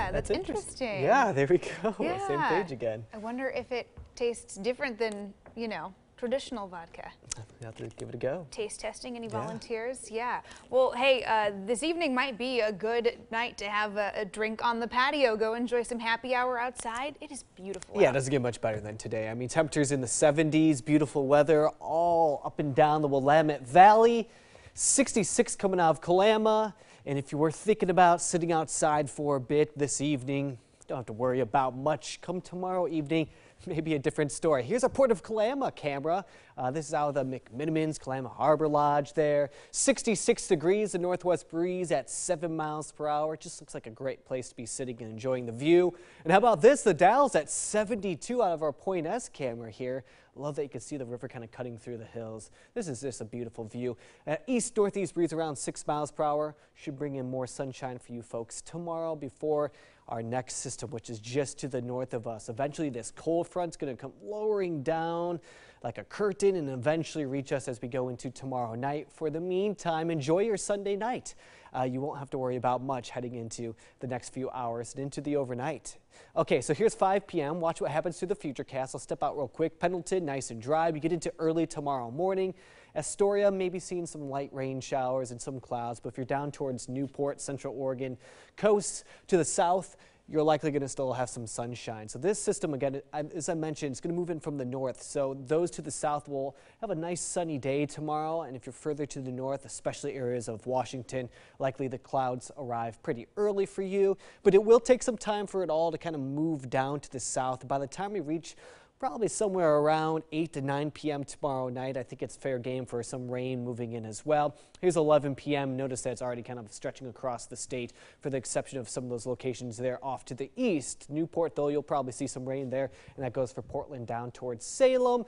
Yeah, that's, interest- interesting. Yeah, there we go. Same page again. I wonder if it tastes different than, you know, traditional vodka. You have to give it a go. Taste testing, any volunteers? Yeah. Well, hey, uh, this evening might be a good night to have a, a drink on the patio. Go enjoy some happy hour outside. It is beautiful. Yeah, it doesn't get much better than today. I mean, temperatures in the 70s, beautiful weather all up and down the Willamette Valley. 66 coming out of Kalama. And if you were thinking about sitting outside for a bit this evening, don't have to worry about much. Come tomorrow evening, maybe a different story. Here's a Port of Kalama camera. Uh, this is out of the McMenamins Kalama Harbor Lodge there. 66 degrees, the northwest breeze at 7 miles per hour. It just looks like a great place to be sitting and enjoying the view. And how about this? The Dalles at 72 out of our Point S camera here. Love that you can see the river kind of cutting through the hills. This is just a beautiful view. Uh, east northeast breeze around 6 miles per hour should bring in more sunshine for you folks tomorrow before our next system, which is just to the north of us. Eventually, this cold front's going to come lowering down like a curtain and eventually reach us as we go into tomorrow night. For the meantime, enjoy your Sunday night. Uh, you won't have to worry about much heading into the next few hours and into the overnight. Okay, so here's 5 p.m. Watch what happens to the future cast. I'll step out real quick. Pendleton, nice and dry. We get into early tomorrow morning. Astoria, maybe seeing some light rain showers and some clouds, but if you're down towards Newport, Central Oregon, coast to the south, you're likely going to still have some sunshine. So this system, again, as I mentioned, is going to move in from the north. So those to the south will have a nice sunny day tomorrow. And if you're further to the north, especially areas of Washington, likely the clouds arrive pretty early for you. But it will take some time for it all to kind of move down to the south. By the time we reach probably somewhere around 8 to 9 p.m. tomorrow night. I think it's fair game for some rain moving in as well. Here's 11 p.m. Notice that it's already kind of stretching across the state for the exception of some of those locations there off to the east. Newport, though, you'll probably see some rain there, and that goes for Portland down towards Salem.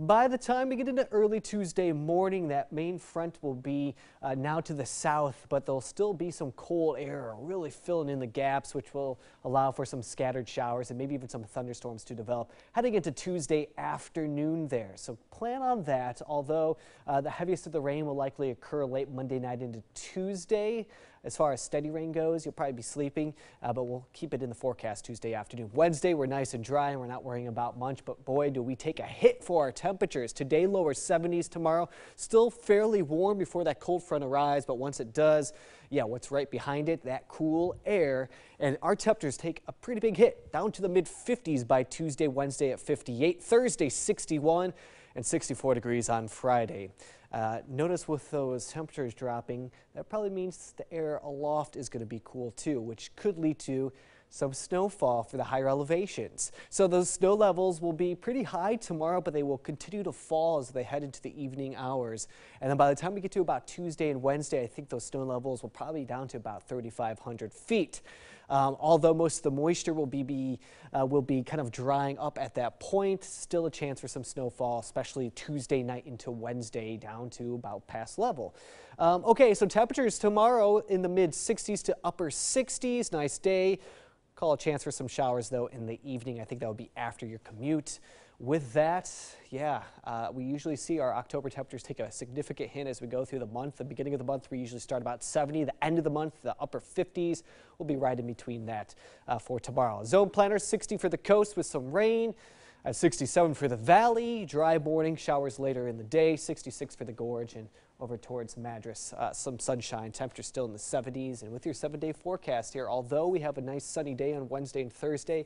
By the time we get into early Tuesday morning, that main front will be uh, now to the south, but there'll still be some cold air really filling in the gaps, which will allow for some scattered showers and maybe even some thunderstorms to develop heading into Tuesday afternoon there. So plan on that, although uh, the heaviest of the rain will likely occur late Monday night into Tuesday. As far as steady rain goes, you'll probably be sleeping, uh, but we'll keep it in the forecast Tuesday afternoon. Wednesday, we're nice and dry and we're not worrying about much, but boy, do we take a hit for our temperatures. Today, lower 70s tomorrow, still fairly warm before that cold front arrives, but once it does, yeah, what's right behind it, that cool air, and our temperatures take a pretty big hit, down to the mid 50s by Tuesday, Wednesday at 58, Thursday 61, and 64 degrees on Friday. Uh, notice with those temperatures dropping, that probably means the air aloft is going to be cool too, which could lead to some snowfall for the higher elevations. So those snow levels will be pretty high tomorrow, but they will continue to fall as they head into the evening hours. And then by the time we get to about Tuesday and Wednesday, I think those snow levels will probably be down to about 3,500 feet. Um, although most of the moisture will be, be uh, will be kind of drying up at that point, still a chance for some snowfall, especially Tuesday night into Wednesday down to about past level. Um, okay, so temperatures tomorrow in the mid 60s to upper 60s. Nice day. Call a chance for some showers though in the evening. I think that would be after your commute. With that, yeah, uh, we usually see our October temperatures take a significant hit as we go through the month. The beginning of the month, we usually start about 70. The end of the month, the upper 50s. We'll be right in between that uh, for tomorrow. Zone planner 60 for the coast with some rain. At 67 for the valley, dry morning, showers later in the day, 66 for the gorge, and over towards Madras, uh, some sunshine, temperature still in the 70s. And with your seven day forecast here, although we have a nice sunny day on Wednesday and Thursday,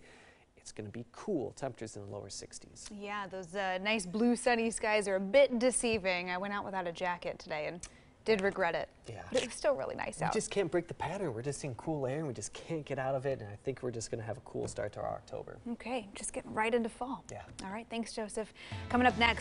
it's going to be cool, temperatures in the lower 60s. Yeah, those uh, nice blue sunny skies are a bit deceiving. I went out without a jacket today and did regret it. Yeah. But it was still really nice We out. We just can't break the pattern. We're just seeing cool air and we just can't get out of it. And I think we're just going to have a cool start to our October. Okay, just getting right into fall. Yeah. All right, thanks, Joseph. Coming up next.